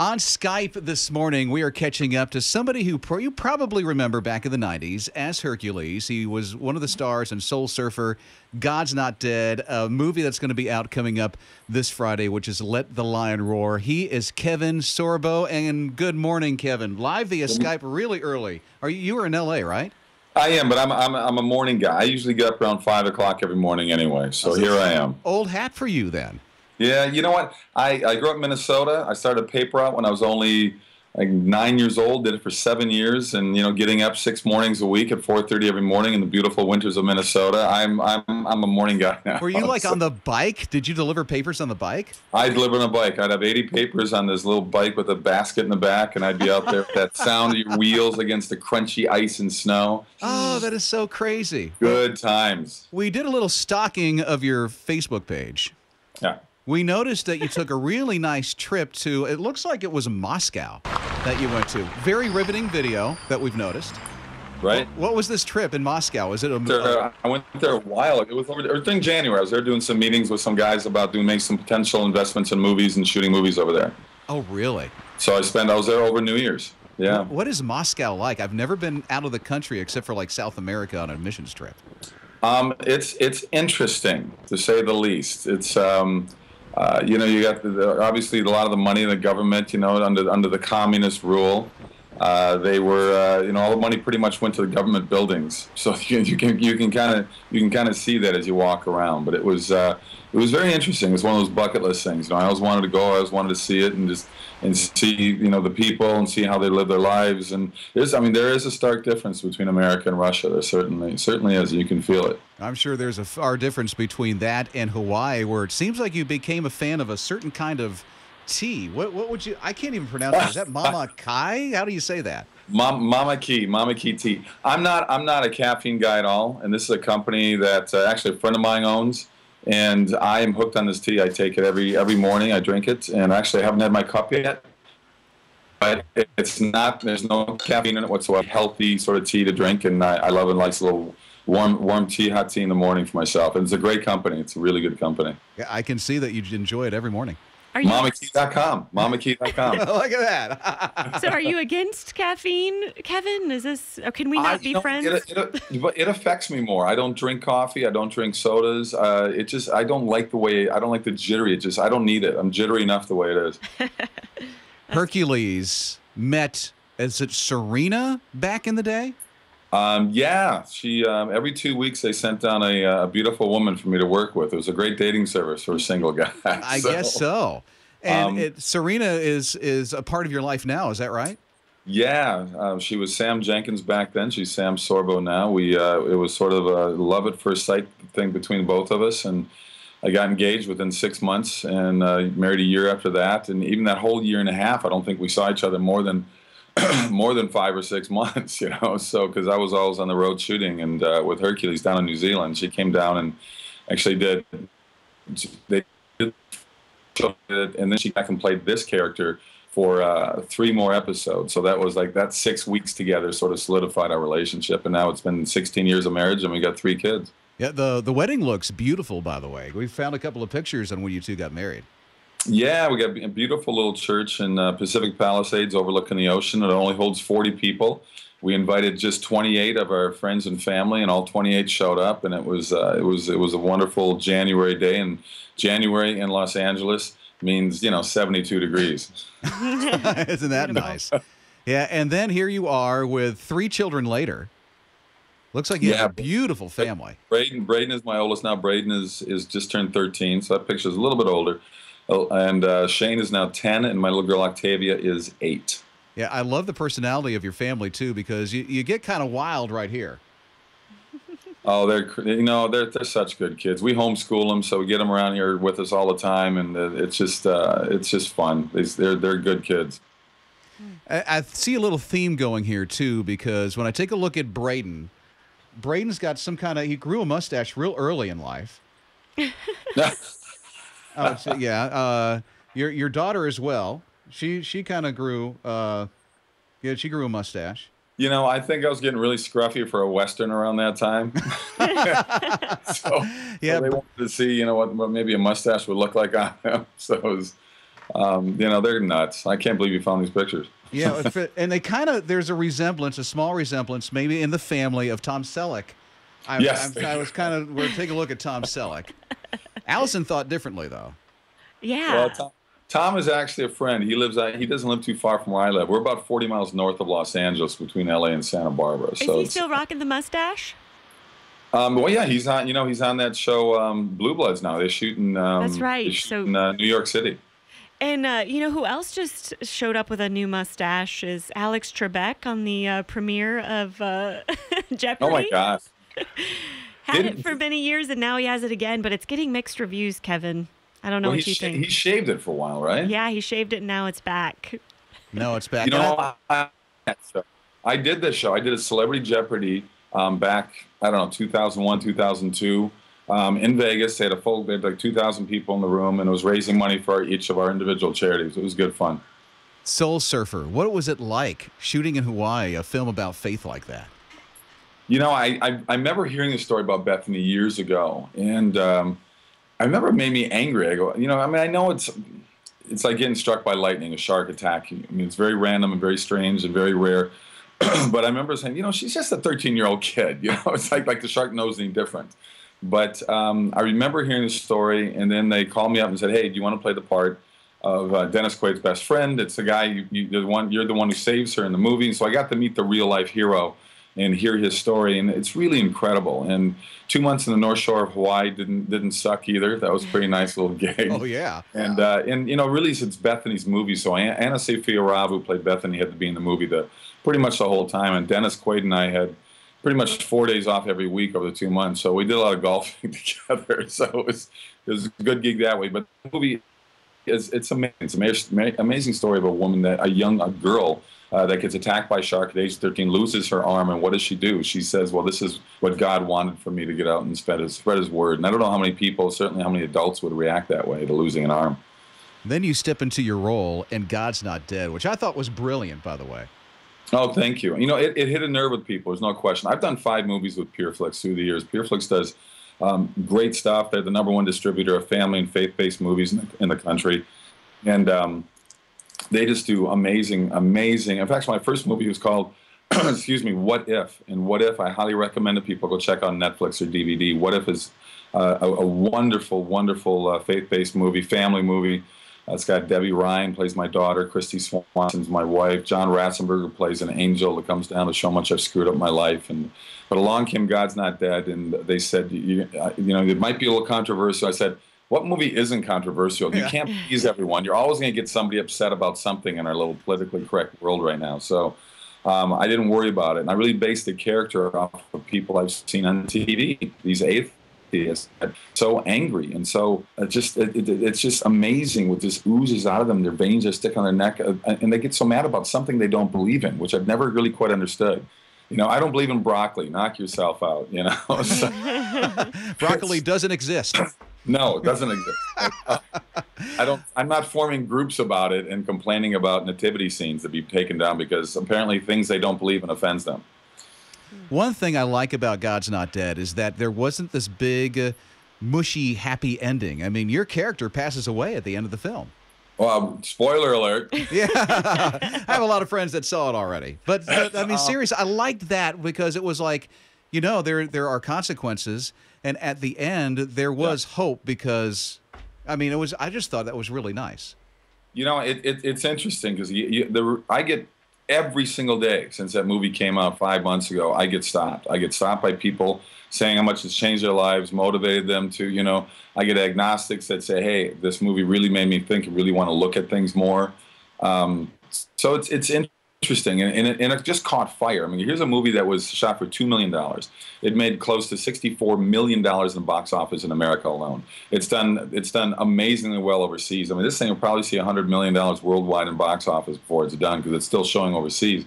On Skype this morning, we are catching up to somebody who pro- you probably remember back in the 90s as Hercules. He was one of the stars in Soul Surfer, God's Not Dead, a movie that's going to be out coming up this Friday, which is Let the Lion Roar. He is Kevin Sorbo. And good morning, Kevin. Live via Skype really early. Are you, you were in LA, right? I am, but I'm, I'm, I'm a morning guy. I usually get up around 5 o'clock every morning anyway, so here I am. Old hat for you then. Yeah, you know what? I, I grew up in Minnesota. I started a paper out when I was only like nine years old. Did it for seven years, and you know, getting up six mornings a week at 4:30 every morning in the beautiful winters of Minnesota. I'm I'm I'm a morning guy now. Were you like on the bike? Did you deliver papers on the bike? I deliver on a bike. I'd have 80 papers on this little bike with a basket in the back, and I'd be out there with that sound of your wheels against the crunchy ice and snow. Oh, that is so crazy. Good times. We did a little stalking of your Facebook page. Yeah. We noticed that you took a really nice trip to, it looks like it was Moscow that you went to. Very riveting video that we've noticed. Right. What was this trip in Moscow? Was it a. Uh, I went there a while ago. It was over there, during January. I was there doing some meetings with some guys about doing making some potential investments in movies and shooting movies over there. oh, really? So I spent. I was there over New Year's. Yeah. What is Moscow like? I've never been out of the country except for like South America on a missions trip. Um, it's it's interesting to say the least. It's um, uh, you know you got the, the, obviously a lot of the money in the government. You know under under the communist rule. Uh, they were, uh, you know, all the money pretty much went to the government buildings. So you, you can you can kind of you can kind of see that as you walk around. But it was uh, it was very interesting. It was one of those bucket list things. You know, I always wanted to go. I always wanted to see it and just and see you know the people and see how they live their lives. And there's, I mean, there is a stark difference between America and Russia. There certainly certainly is. You can feel it. I'm sure there's a far difference between that and Hawaii, where it seems like you became a fan of a certain kind of tea. What, what would you? I can't even pronounce it. Is that Mama Kai? How do you say that? Mom, Mamaki, Mama Key tea. I'm not I'm not a caffeine guy at all, and this is a company that uh, actually a friend of mine owns. And I am hooked on this tea. I take it every every morning. I drink it, and actually I haven't had my cup yet. But it's not. There's no caffeine in it whatsoever. Healthy sort of tea to drink, and I, I love it. a little warm warm tea, hot tea in the morning for myself. And it's a great company. It's a really good company. Yeah, I can see that you enjoy it every morning. Are you MamaKey.com. MamaKey.com. Look at that. so? Are you against caffeine, Kevin? Is this? Can we not you be know, friends? It, it, but it affects me more. I don't drink coffee. I don't drink sodas. Uh, it just I don't like the way I don't like the jittery. It just I don't need it. I'm jittery enough the way it is. Hercules met, is it Serena back in the day? Um, yeah, she um, every two weeks they sent down a, uh, a beautiful woman for me to work with. It was a great dating service for a single guy. I guess so. And Um, it, Serena is is a part of your life now. Is that right? Yeah, uh, she was Sam Jenkins back then. She's Sam Sorbo now. We uh, it was sort of a love at first sight thing between both of us, and I got engaged within six months and uh, married a year after that. And even that whole year and a half, I don't think we saw each other more than more than five or six months. You know, so because I was always on the road shooting and uh, with Hercules down in New Zealand, she came down and actually did they did and then she back and played this character for uh, three more episodes. So that was like that six weeks together sort of solidified our relationship. And now it's been 16 years of marriage and we got three kids. Yeah. The the wedding looks beautiful, by the way. We found a couple of pictures on when you two got married. Yeah, we got a beautiful little church in uh, Pacific Palisades overlooking the ocean. It only holds 40 people. We invited just 28 of our friends and family, and all 28 showed up. And it was uh, it was it was a wonderful January day. And January in Los Angeles means you know 72 degrees. Isn't that nice? Yeah. And then here you are with three children later. Looks like you have a beautiful family. Braeden, Braeden is my oldest now. Braeden is is just turned 13, so that picture is a little bit older. Oh, and uh, Shane is now 10, and my little girl Octavia is eight. Yeah, I love the personality of your family too because you, you get kind of wild right here. Oh, they're you know they're they're such good kids. We homeschool them, so we get them around here with us all the time, and uh, it's just uh, it's just fun. They, they're they're good kids. I, I see a little theme going here too because when I take a look at Braeden, Braeden's got some kind of he grew a mustache real early in life. Oh, yeah. Uh, your your daughter as well. She she kind of grew. Uh, yeah, she grew a mustache. You know, I think I was getting really scruffy for a western around that time. so, Yeah, so they wanted to see, you know, what, what maybe a mustache would look like on them. So it was, Um, you know, they're nuts. I can't believe you found these pictures. Yeah, and they kind of there's a resemblance, a small resemblance, maybe in the family of Tom Selleck. I, yes. I, I was kind of we're taking a look at Tom Selleck. Allison thought differently though. Yeah. Well, Tom, Tom is actually a friend. He lives. He doesn't live too far from where I live. We're about 40 miles north of Los Angeles, between LA and Santa Barbara. Is so he still rocking the mustache? Um, well, yeah, he's on. You know, he's on that show um, Blue Bloods now. They're shooting. Um, That's right. They're shooting, so, uh, New York City. And uh, you know who else just showed up with a new mustache is Alex Trebek on the uh, premiere of uh, Jeopardy. Oh my gosh! Had Didn't, it for many years, and now he has it again. But it's getting mixed reviews, Kevin. I don't know well, what you sh- think. He shaved it for a while, right? Yeah, he shaved it, and now it's back. No, it's back. You know, I, I did this show. I did a Celebrity Jeopardy um, back. I don't know, 2001, 2002 um, in Vegas. They had a full, they had like 2,000 people in the room, and it was raising money for each of our individual charities. It was good fun. Soul Surfer, what was it like shooting in Hawaii a film about faith like that? You know, I, I, I remember hearing the story about Bethany years ago, and um, I remember it made me angry. I go, you know, I mean, I know it's it's like getting struck by lightning, a shark attack. I mean, it's very random and very strange and very rare. but I remember saying, you know, she's just a 13 year old kid. You know, it's like like the shark knows any different. But um, I remember hearing the story, and then they called me up and said, "Hey, do you want to play the part of uh, Dennis Quaid's best friend? It's the guy you, you, the one you're the one who saves her in the movie." And so I got to meet the real life hero and hear his story, and it's really incredible. And two months in the North Shore of Hawaii didn't didn't suck either. That was a pretty nice little gig. Oh yeah. And uh, and you know, really, since Bethany's movie. So Anna Robb, who played Bethany, had to be in the movie the pretty much the whole time. And Dennis Quaid and I had pretty much four days off every week over the two months. So we did a lot of golfing together. So it was it was a good gig that way. But the movie is it's amazing. It's an amazing story of a woman that a young a girl. Uh, that gets attacked by shark at age 13, loses her arm, and what does she do? She says, "Well, this is what God wanted for me to get out and spread His, spread His word." And I don't know how many people, certainly how many adults, would react that way to losing an arm. Then you step into your role in God's Not Dead, which I thought was brilliant, by the way. Oh, thank you. You know, it, it hit a nerve with people. There's no question. I've done five movies with PureFlix through the years. PureFlix does um, great stuff. They're the number one distributor of family and faith-based movies in the, in the country, and um, they just do amazing, amazing. In fact, my first movie was called, excuse me, What If, and What If I highly recommend that people go check out Netflix or DVD. What If is uh, a, a, wonderful, wonderful uh, faith-based movie, family movie. Uh, it's got Debby Ryan plays my daughter, Kristy Swanson's my wife, John Ratzenberger plays an angel that comes down to show how much I've screwed up my life. And but along came God's Not Dead, and they said, you, you know, it might be a little controversial. I said, what movie isn't controversial? You can't please everyone. You're always going to get somebody upset about something in our little politically correct world right now. So um, I didn't worry about it, and I really based the character off of people I've seen on TV. These atheists so angry and so uh, just it, it, it's just amazing what just oozes out of them their veins just stick on their neck uh, and they get so mad about something they don't believe in which i've never really quite understood you know i don't believe in broccoli knock yourself out you know broccoli doesn't exist no it doesn't exist i don't i'm not forming groups about it and complaining about nativity scenes to be taken down because apparently things they don't believe in offends them one thing I like about God's Not Dead is that there wasn't this big, uh, mushy, happy ending. I mean, your character passes away at the end of the film. Well, spoiler alert. yeah, I have a lot of friends that saw it already, but, but I mean, seriously, I liked that because it was like, you know, there there are consequences, and at the end there was yeah. hope because, I mean, it was. I just thought that was really nice. You know, it, it it's interesting because I get every single day since that movie came out five months ago, I get stopped. I get stopped by people saying how much it's changed their lives, motivated them to, you know, I get agnostics that say, hey, this movie really made me think, and really want to look at things more. Um, so it's, it's interesting interesting and, and, it, and, it, just caught fire. I mean, here's a movie that was shot for $2 million. It made close to $64 million in the box office in America alone. It's done, it's done amazingly well overseas. I mean, this thing will probably see $100 million worldwide in box office before it's done because it's still showing overseas.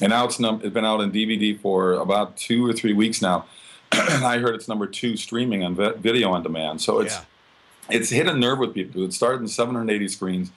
And now it's, num- it's been out on DVD for about two or three weeks now. I heard it's number two streaming on vi- video on demand. So it's, yeah. it's hit a nerve with people. It started in 780 screens,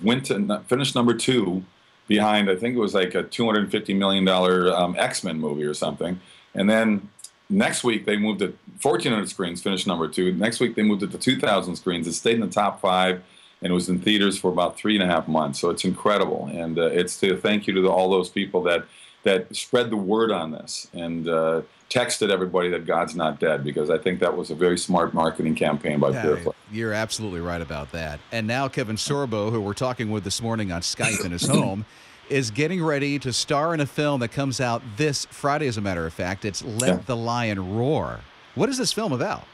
went to finished number two behind, I think it was like a $250 million um, X Men movie or something. And then next week they moved it 1,400 screens, finished number two. Next week they moved it to 2,000 screens. It stayed in the top five. and it was in theaters for about three and a half months. So it's incredible, and uh, it's to thank you to all those people that that spread the word on this and uh, texted everybody that God's not dead because I think that was a very smart marketing campaign by yeah, You're absolutely right about that. And now Kevin Sorbo, who we're talking with this morning on Skype in his home. is getting ready to star in a film that comes out this Friday, as a matter of fact. It's Let yeah. the Lion Roar. What is this film about?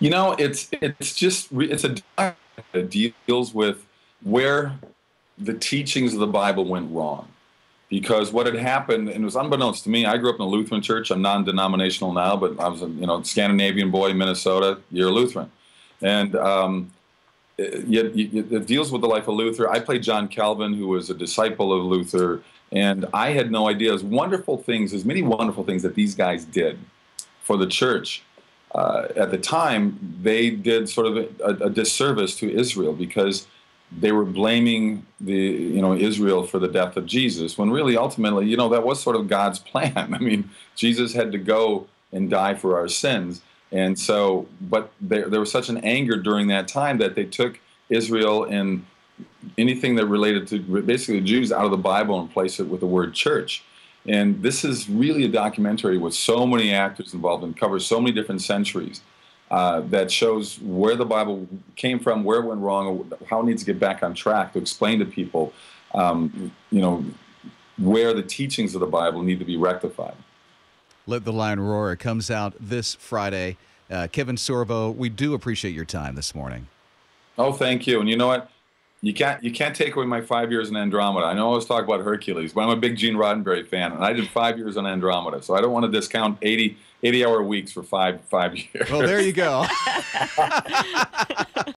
You know, it's it's just it's a it deals with where the teachings of the Bible went wrong. Because what had happened, and it was unbeknownst to me, I grew up in a Lutheran church. I'm non-denominational now, but I was a you know Scandinavian boy, Minnesota. You're a Lutheran, and um, it, it, it deals with the life of Luther. I played John Calvin, who was a disciple of Luther, and I had no idea as wonderful things, as many wonderful things that these guys did for the church uh, at the time, they did sort of a, a, disservice to Israel because they were blaming the you know Israel for the death of Jesus when really ultimately you know that was sort of God's plan. I mean Jesus had to go and die for our sins, and so but there there was such an anger during that time that they took Israel and anything that related to basically the Jews out of the Bible and placed it with the word church. And this is really a documentary with so many actors involved and covers so many different centuries uh, that shows where the Bible came from, where it went wrong, how it needs to get back on track to explain to people, um, you know, where the teachings of the Bible need to be rectified. Let the Lion Roar it comes out this Friday. Uh, Kevin Sorbo, we do appreciate your time this morning. Oh, thank you. And you know what? You can't you can't take away my five years in Andromeda. I know I was talking about Hercules, but I'm a big Gene Roddenberry fan, and I did five years on Andromeda, so I don't want to discount 80, 80 hour weeks for five five years. Well, there you go.